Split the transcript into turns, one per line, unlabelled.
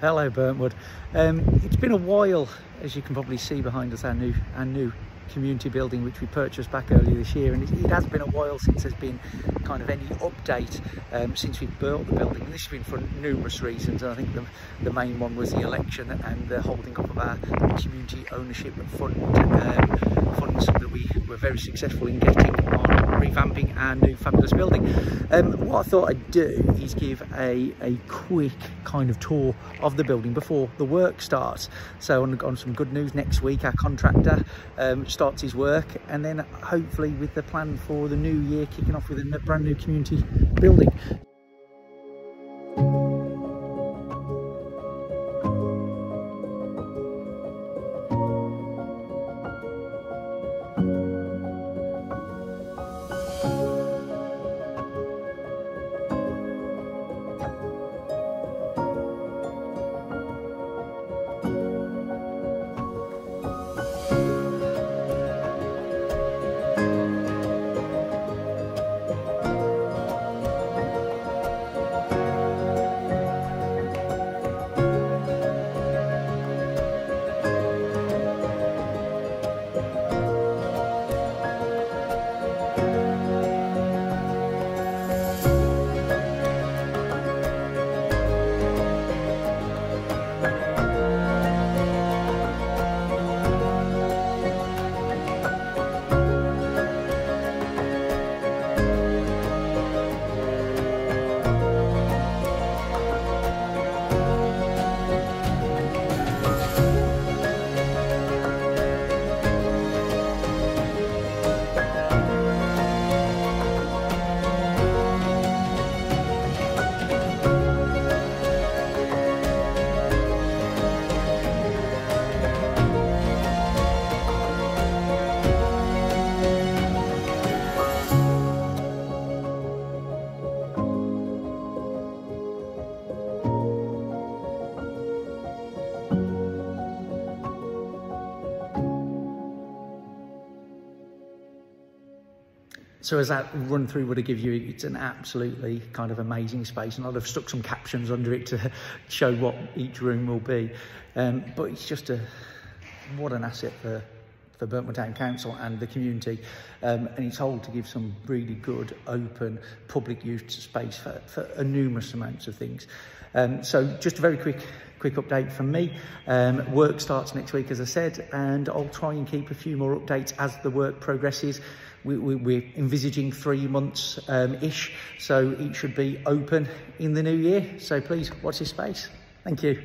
Hello, Burntwood. Um, it's been a while, as you can probably see behind us, our new, our new community building which we purchased back earlier this year. And it, it has been a while since there's been kind of any update um, since we built the building. And this has been for numerous reasons. And I think the, the main one was the election and the holding up of our community ownership fund um, funds that we were very successful in getting on revamping our new fabulous building. Um, what I thought I'd do is give a, a quick kind of tour of the building before the work starts. So on, on some good news next week, our contractor um, starts his work and then hopefully with the plan for the new year kicking off with a brand new community building. So as that run through would have give you, it's an absolutely kind of amazing space and I'd have stuck some captions under it to show what each room will be. Um, but it's just a, what an asset for, for Burntwood Town Council and the community. Um, and it's whole to give some really good, open, public use space for, for a numerous amounts of things. Um, so just a very quick quick update from me. Um, work starts next week, as I said, and I'll try and keep a few more updates as the work progresses. We, we, we're envisaging three months um, ish, so it should be open in the new year. So please watch this space. Thank you.